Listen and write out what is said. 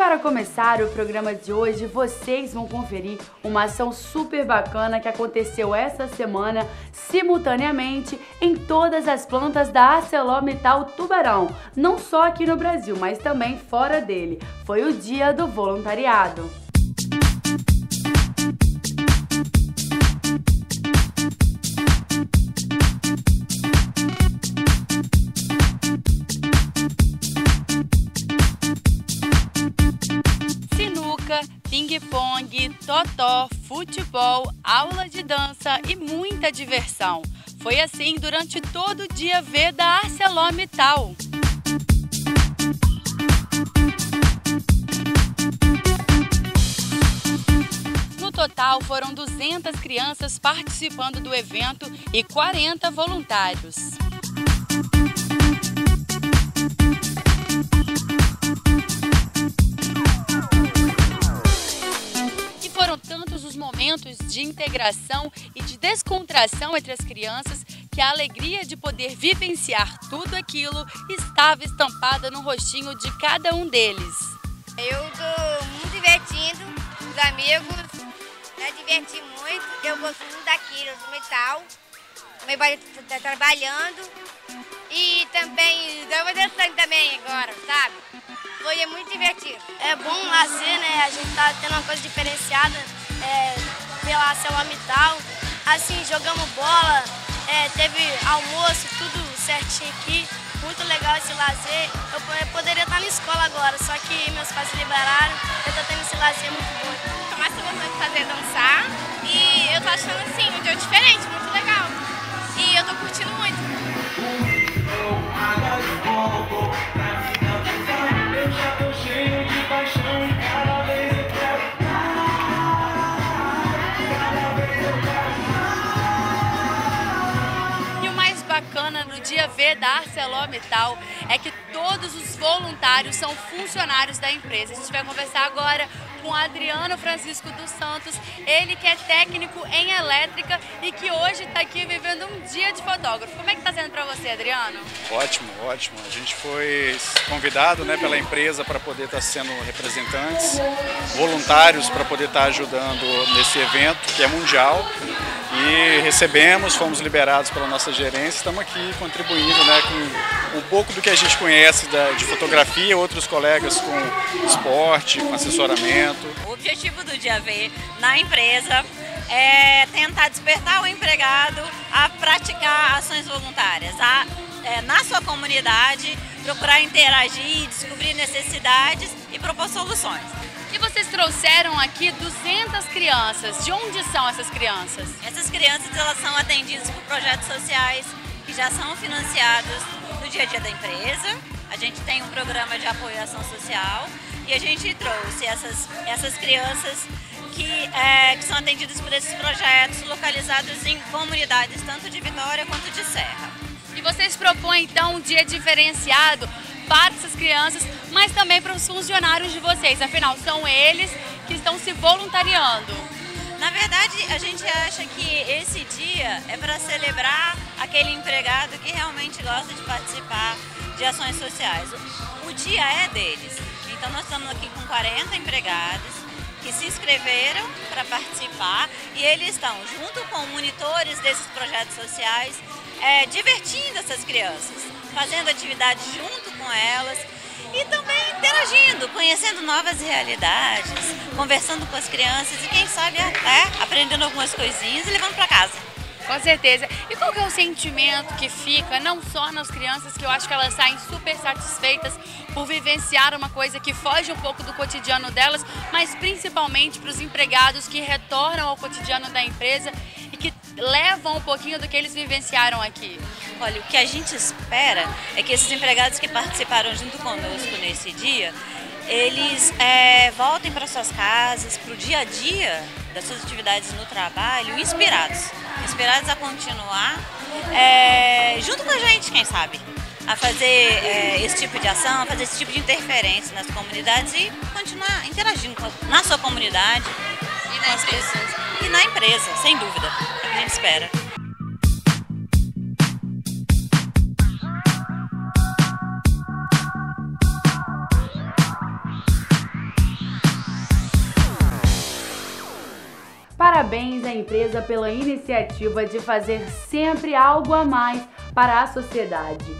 para começar o programa de hoje, vocês vão conferir uma ação super bacana que aconteceu essa semana simultaneamente em todas as plantas da ArcelorMittal Tubarão, não só aqui no Brasil, mas também fora dele. Foi o Dia do Voluntariado. Ping-pong, totó, futebol, aula de dança e muita diversão. Foi assim durante todo o dia V da ArcelorMittal. No total, foram 200 crianças participando do evento e 40 voluntários. Integração e de descontração entre as crianças que a alegria de poder vivenciar tudo aquilo estava estampada no rostinho de cada um deles. Eu estou muito divertindo, os amigos, me diverti muito, eu gosto muito daquilo, do metal. Meu pai está trabalhando e também estava dançando também agora, sabe? Foi muito divertido. É bom lazer, né? A gente tá tendo uma coisa diferenciada é, pela Celamital. Assim, jogamos bola, é, teve almoço, tudo certinho aqui. Muito legal esse lazer. Eu, eu, poderia estar na escola agora, só que meus pais liberaram. Eu tô tendo esse lazer muito bom. Tô mais gostando de fazer dançar e eu tô achando assim um dia diferente, muito legal. E eu tô curtindo muito. Dia V da ArcelorMittal é que todos os voluntários são funcionários da empresa. A gente vai conversar agora com Adriano Francisco dos Santos, ele que é técnico em elétrica e que hoje está aqui vivendo um dia de fotógrafo. Como é que está sendo para você, Adriano? Ótimo, ótimo. A gente foi convidado né, pela empresa para poder estar tá sendo representantes, voluntários para poder estar tá ajudando nesse evento que é mundial e recebemos, fomos liberados pela nossa gerência, estamos aqui contribuindo né, com um pouco do que a gente conhece da, de fotografia, outros colegas com esporte, com assessoramento. O objetivo do Dia V na empresa é tentar despertar o empregado a praticar ações voluntárias, a, é, na sua comunidade, procurar interagir, descobrir necessidades e propor soluções. E vocês trouxeram aqui 200 crianças. De onde são essas crianças? Essas crianças elas são atendidas por projetos sociais que já são financiados no dia a dia da empresa. A gente tem um programa de apoio à ação social e a gente trouxe essas, essas crianças que, é, que são atendidas por esses projetos localizados em comunidades tanto de Vitória quanto de Serra. E vocês propõem então um dia diferenciado para essas crianças, mas também para os funcionários de vocês. Afinal, são eles que estão se voluntariando. Na verdade, a gente acha que esse dia é para celebrar aquele empregado que realmente gosta de participar de ações sociais. O dia é deles. Então, nós estamos aqui com 40 empregados que se inscreveram para participar e eles estão, junto com monitores desses projetos sociais, é, divertindo essas crianças fazendo atividades junto com elas e também interagindo, conhecendo novas realidades, conversando com as crianças e quem sabe até aprendendo algumas coisinhas e levando para casa. Com certeza. E qual que é o sentimento que fica, não só nas crianças, que eu acho que elas saem super satisfeitas por vivenciar uma coisa que foge um pouco do cotidiano delas, mas principalmente para os empregados que retornam ao cotidiano da empresa levam um pouquinho do que eles vivenciaram aqui? Olha, o que a gente espera é que esses empregados que participaram junto conosco nesse dia, eles é, voltem para suas casas, para o dia a dia das suas atividades no trabalho, inspirados. Inspirados a continuar é, junto com a gente, quem sabe, a fazer é, esse tipo de ação, a fazer esse tipo de interferência nas comunidades e continuar interagindo na sua comunidade. E na empresa. E na empresa, sem dúvida. Tá espera. Parabéns à empresa pela iniciativa de fazer sempre algo a mais para a sociedade.